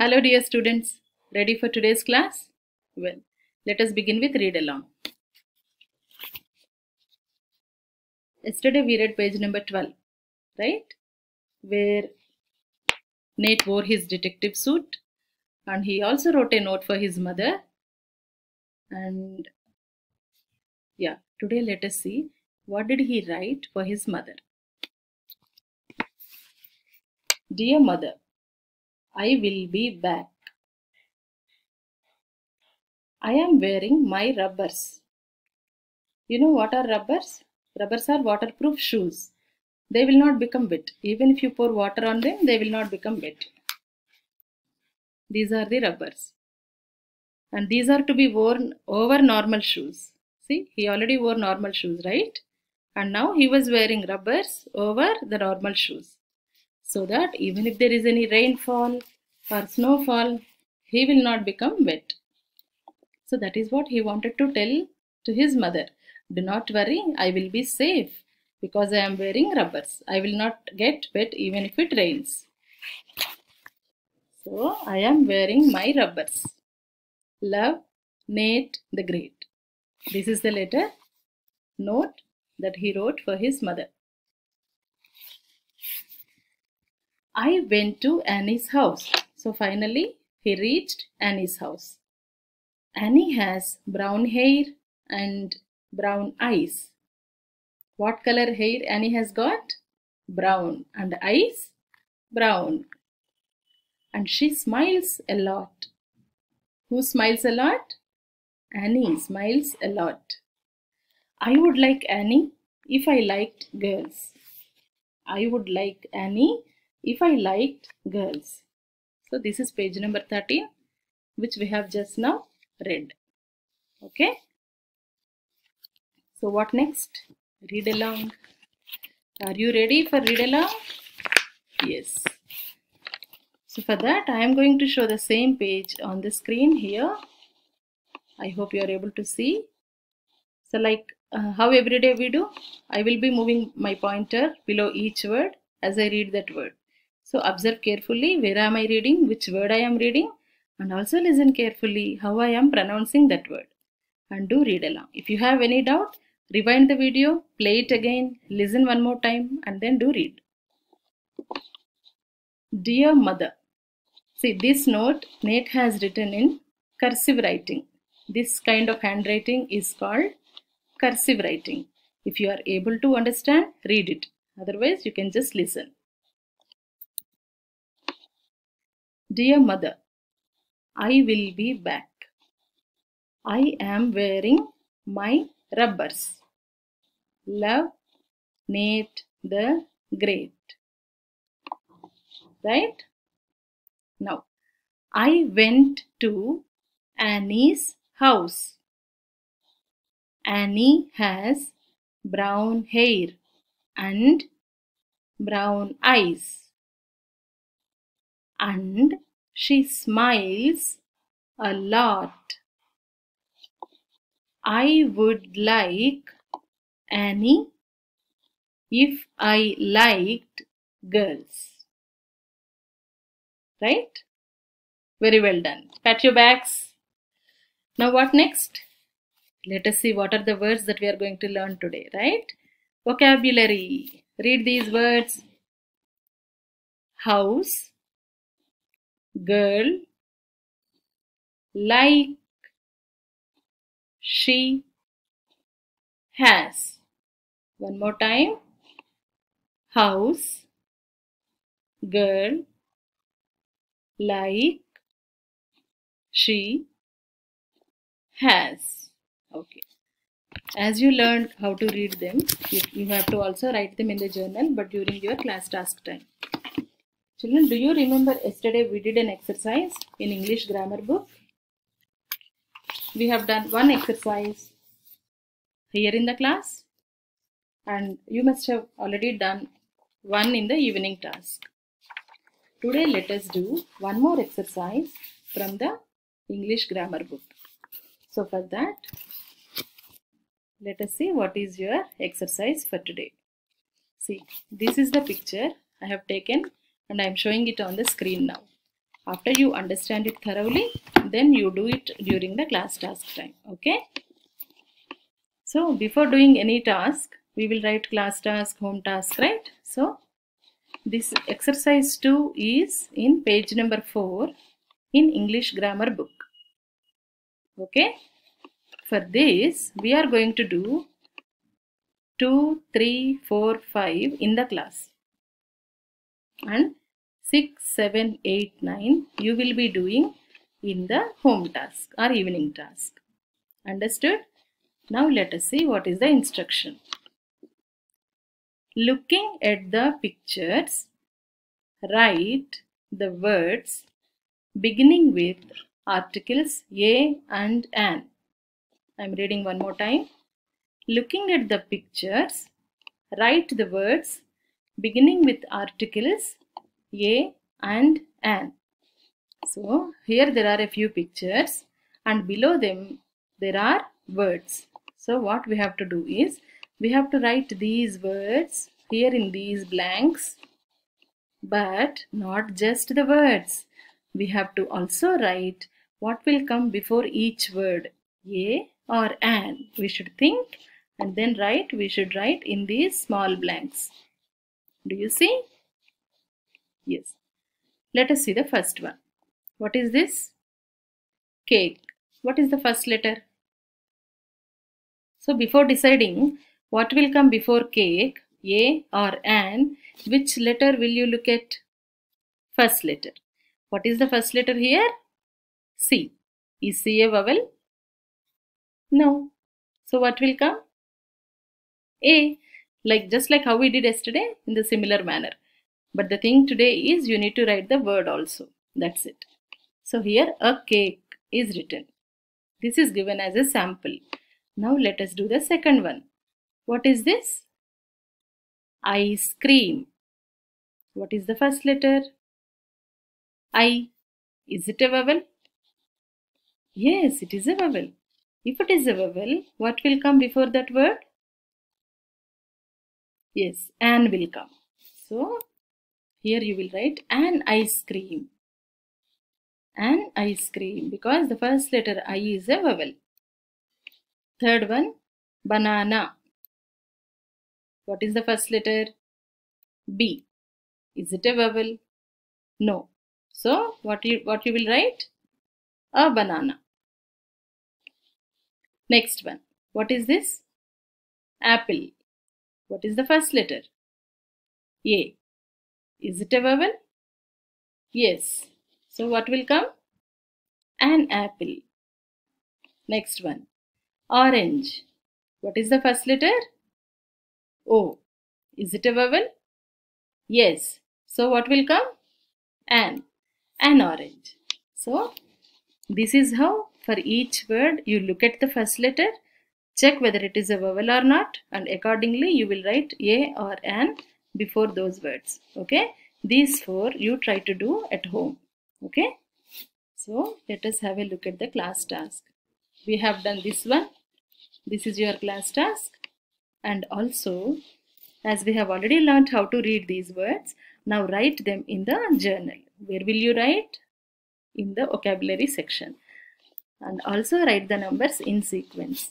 Hello dear students, ready for today's class? Well, let us begin with read along. Yesterday we read page number 12, right? Where Nate wore his detective suit and he also wrote a note for his mother. And yeah, today let us see what did he write for his mother. Dear mother, I will be back. I am wearing my rubbers. You know what are rubbers? Rubbers are waterproof shoes. They will not become wet. Even if you pour water on them, they will not become wet. These are the rubbers. And these are to be worn over normal shoes. See, he already wore normal shoes, right? And now he was wearing rubbers over the normal shoes so that even if there is any rainfall or snowfall, he will not become wet. So that is what he wanted to tell to his mother. Do not worry, I will be safe because I am wearing rubbers. I will not get wet even if it rains. So I am wearing my rubbers. Love, Nate the Great. This is the letter note that he wrote for his mother. I went to Annie's house. So finally, he reached Annie's house. Annie has brown hair and brown eyes. What color hair Annie has got? Brown. And eyes? Brown. And she smiles a lot. Who smiles a lot? Annie smiles a lot. I would like Annie if I liked girls. I would like Annie if I liked girls. So this is page number 13 which we have just now read. Okay. So what next? Read along. Are you ready for read along? Yes. So for that I am going to show the same page on the screen here. I hope you are able to see. So like uh, how every day we do, I will be moving my pointer below each word as I read that word. So observe carefully where am I reading, which word I am reading and also listen carefully how I am pronouncing that word and do read along. If you have any doubt, rewind the video, play it again, listen one more time and then do read. Dear Mother, see this note Nate has written in cursive writing. This kind of handwriting is called cursive writing. If you are able to understand, read it. Otherwise, you can just listen. Dear mother, I will be back. I am wearing my rubbers. Love, Nate the Great. Right? Now, I went to Annie's house. Annie has brown hair and brown eyes and she smiles a lot. I would like Annie if I liked girls. Right? Very well done. Pat your backs. Now what next? Let us see what are the words that we are going to learn today, right? Vocabulary. Read these words. House, girl, like, she, has. One more time. House, girl, like, she, has. Okay. As you learned how to read them, you, have to also write them in the journal but during your class task time. Children, do you remember yesterday we did an exercise in English grammar book? We have done one exercise here in the class and you must have already done one in the evening task. Today let us do one more exercise from the English grammar book. So for that, let us see what is your exercise for today. See, this is the picture I have taken and I am showing it on the screen now. after you understand it thoroughly then you do it during the class task time okay? So before doing any task we will write class task home task right? So this exercise 2 is in page number 4 in english grammar book okay? For this we are going to do 2 3 4 5 in the class. And 6, 7, 8, 9 you will be doing in the home task or evening task. Understood? Now let us see what is the instruction. Looking at the pictures, write the words beginning with articles a and an. I am reading one more time. Looking at the pictures, write the words beginning with articles a and an. So here there are a few pictures and below them there are words. So what we have to do is we have to write these words here in these blanks but not just the words. We have to also write what will come before each word a or an. We should think and then write we should write in these small blanks. Do you see? Yes. Let us see the first one. What is this? Cake. What is the first letter? So before deciding what will come before cake, A or an, which letter will you look at? First letter. What is the first letter here? C. Is C a vowel? No. So what will come? A. Like just like how we did yesterday in the similar manner. But the thing today is you need to write the word also. That's it. So here a cake is written. This is given as a sample. Now let us do the second one. What is this? Ice cream. What is the first letter? I. Is it a vowel? Yes, it is a vowel. If it is a vowel, what will come before that word? Yes, an will come. So, here you will write an ice cream. An ice cream because the first letter I is a vowel. Third one, banana. What is the first letter? B. Is it a vowel? No. So, what you, what you will write? A banana. Next one. What is this? Apple. What is the first letter? A. Is it a vowel? Yes. So what will come? An apple. Next one. Orange. What is the first letter? O. Is it a vowel? Yes. So what will come? An. An orange. So this is how for each word you look at the first letter, check whether it is a vowel or not and accordingly you will write a or an before those words okay? These four you try to do at home okay? So let us have a look at the class task. We have done this one. This is your class task. And also as we have already learned how to read these words now write them in the journal. Where will you write? In the vocabulary section. And also write the numbers in sequence